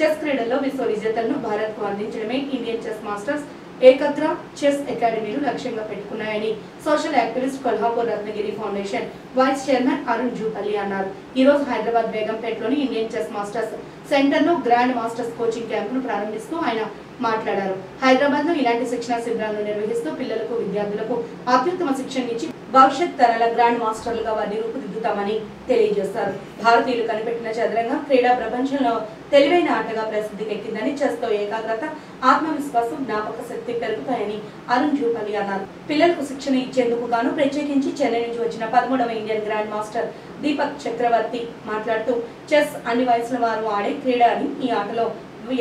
Chess క్రీడల్లో విశ్వ విజేతలను భారత్కు అందించడమే ఇండియన్ చెస్ మాస్టర్స్ ఏకత్ర చెస్ అకాడమీలు లక్ష్యంగా పెట్టుకున్నాయని social activist Kolhapur Ratnagiri foundation vice chairman Arun Jupally అన్నారు. ఈ రోజు హైదరాబాద్ బేగంపేటలోని ఇండియన్ చెస్ మాస్టర్స్ సెంటర్లో గ్రాండ్ మాస్టర్స్ కోచింగ్ క్యాంపును ప్రారంభిస్తూ ఆయన మాట్లాడారు. హైదరాబాద్లో ఇలాంటి శిక్షణా శిబిరాలను నిర్వహిస్తూ పిల్లలకు విద్యార్థులకు అత్యుత్తమ శిక్షణ ఇచ్చి భవిష్యత్ తరాల గ్రాండ్ మాస్టర్లుగా వారిని రూపుదిద్దుతామని తెలియజేస్తారు. భారతీయులు కనిపెట్టిన చదరంగం క్రీడా ప్రపంచంలో తెలివైన ఆటగా ప్రసిద్ధికెక్కిందని చెస్తో ఏకాగ్రత ఆత్మవిశ్వాసం జ్ఞాపక శక్తి పెరుగుతాయని అరుణ్ జూపల్లి అన్నారు. పిల్లలకు శిక్షణ ఇచ్చేందుకు గాను ప్రత్యేకించి చెన్నై నుంచి వచ్చిన పదమూడవ Indian grand master Deepak Chakravarthy మాట్లాడుతూ చెస్ అన్ని వయసుల వారు ఆడే క్రీడ అని ఈ ఆటలో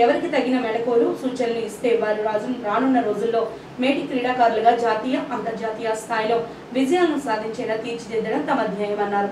ఎవరికి తగిన మెడకోలు సూచనలు ఇస్తే వారు రాజు రానున్న రోజుల్లో మేటి క్రీడాకారులుగా జాతీయ అంతర్జాతీయ స్థాయిలో విజయాలను సాధించేలా తీర్చిదిద్దడం తమ ధ్యేయమన్నారు.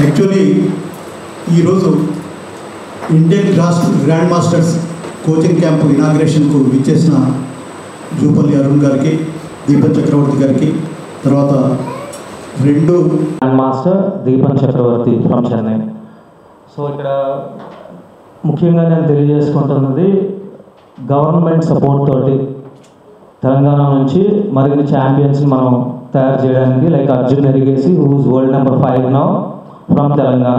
యాక్చువల్లీ ఈరోజు Indian gross grand masters coaching camp ఇనాగ్రేషన్కు విచ్చేసిన జూపల్లి అరుణ్ గారికి దీపక్ చక్రవర్తి గారికి తర్వాత రెండు grand master Deepan Chakravarthy from Chennai so ఇక్కడ ముఖ్యంగా నేను తెలియజేసుకుంటున్నది గవర్నమెంట్ సపోర్ట్ తోటి తెలంగాణ నుంచి మరిన్ని ఛాంపియన్స్ని మనం తయారు చేయడానికి like Arjun Erigaisi who's world number five now from Telangana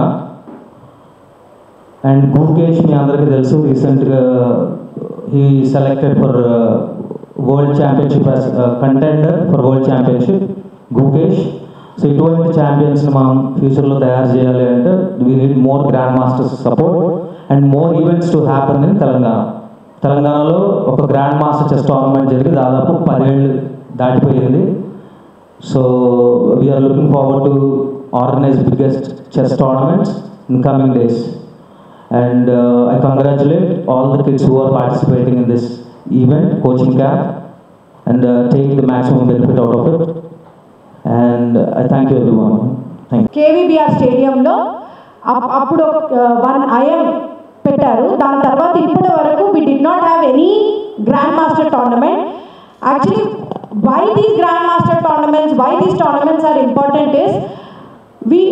and Gukesh మీ అందరికీ తెలుసు రీసెంట్గా he selected for world championship as contender for world championship Gukesh so ఇటువంటి ఛాంపియన్స్ని మనం ఫ్యూచర్లో తయారు చేయాలి అంటే we need more grand masters support and more events to happen in Telangana తెలంగాణలో ఒక గ్రాండ్ మాస్టర్ చెస్ టోర్నమెంట్ జరిగి దాదాపు పదేళ్ళు దాటిపోయింది. So we are looking forward to organize biggest chess tournaments in coming days and uh, I congratulate all the kids who are participating in this event, coaching camp, and uh, take the maximum benefit out of it. And I thank you everyone. Thank you. KVBR స్టేడియంలో అప్- అప్పుడు one IM పెట్టారు దాని తర్వాత ఇప్పటి వరకు we did not have any grand master tournament actually why these grand master tournaments why these tournaments are important is we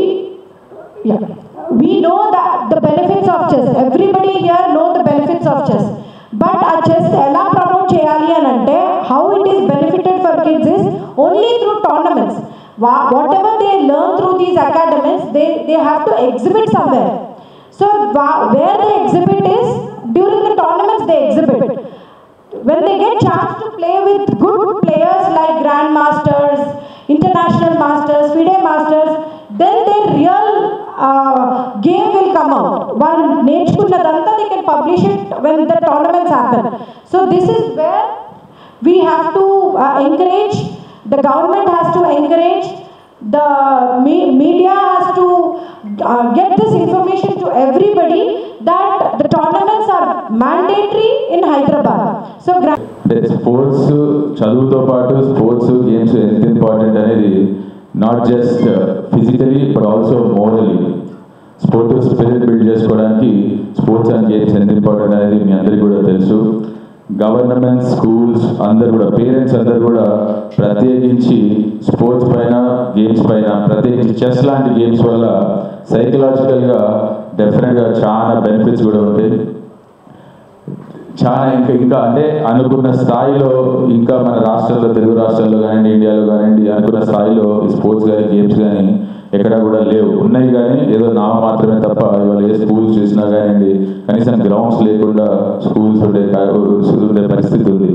we know that the benefits of chess. Everybody here know the benefits of chess. But ఆ chess ఎలా promote చేయాలి అని అంటే how it is benefited for kids is only through tournaments whatever they learn through these academies they they have to exhibit somewhere so where they exhibit is during the tournaments they exhibit when they get chance to play with good players masters, then their real uh, game will come out. While నేర్చుకున్నదంతా they can publish it when the tournaments happen. So this is where we have to uh, encourage, the government has to encourage, the me- media has to uh, get this information to everybody that the tournaments are mandatory in Hyderabad. So sports అంటే sports చదువుతో పాటు ఎంత important అనేది not just physically but also morally sportive spirit build చేసుకోవడానికి sports and games ఎంత important అనేది మీ అందరికీ కూడా తెలుసు. గవర్నమెంట్ స్కూల్స్ అందరు కూడా పేరెంట్స్ అందరు కూడా ప్రత్యేకించి స్పోర్ట్స్ పైన గేమ్స్ పైన ప్రత్యేకించి చెస్ లాంటి గేమ్స్ వల్ల సైకలాజికల్గా డెఫినెట్గా చాలా బెనిఫిట్స్ కూడా ఉంటాయి. చాలా ఇంకా ఇంకా అంటే అనుకున్న స్థాయిలో ఇంకా మన రాష్ట్రాల్లో తెలుగు రాష్ట్రాల్లో కానివ్వండి ఇండియాలో కానివ్వండి అనుకున్న స్థాయిలో స్పోర్ట్స్ కానీ గేమ్స్ కానీ ఎక్కడ కూడా లేవు. ఉన్నాయి కానీ ఏదో నామ మాత్రమే తప్ప ఇవాళ ఏ స్కూల్స్ చూసినా కానివ్వండి కనీసం గ్రౌండ్స్ లేకుండా స్కూల్స్ ఉండే ఉండే పరిస్థితి ఉంది.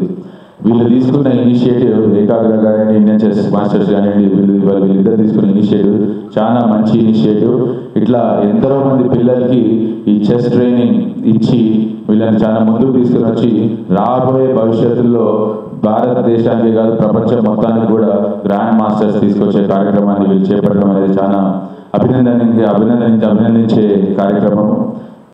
వీళ్ళు తీసుకున్న ఇనిషియేటివ్ ఏకాగ్ర కానివ్వండి ఇండియన్ చెస్ మాస్టర్స్ కానివ్వండి వీళ్ళు వీళ్ళిద్దరు తీసుకున్న ఇనిషియేటివ్ చాలా మంచి ఇనిషియేటివ్ ఇట్లా ఎందరో మంది పిల్లలకి ఈ చెస్ ట్రైనింగ్ ఇచ్చి వీళ్ళని చాలా ముందుకు తీసుకుని వచ్చి రాబోయే భవిష్యత్తులో భారతదేశానికి కాదు ప్రపంచం మొత్తానికి కూడా గ్రాండ్ మాస్టర్స్ తీసుకొచ్చే కార్యక్రమాన్ని వీళ్ళు చేపట్టడం అనేది చాలా అభినందన అభినందన అభినందించే కార్యక్రమం.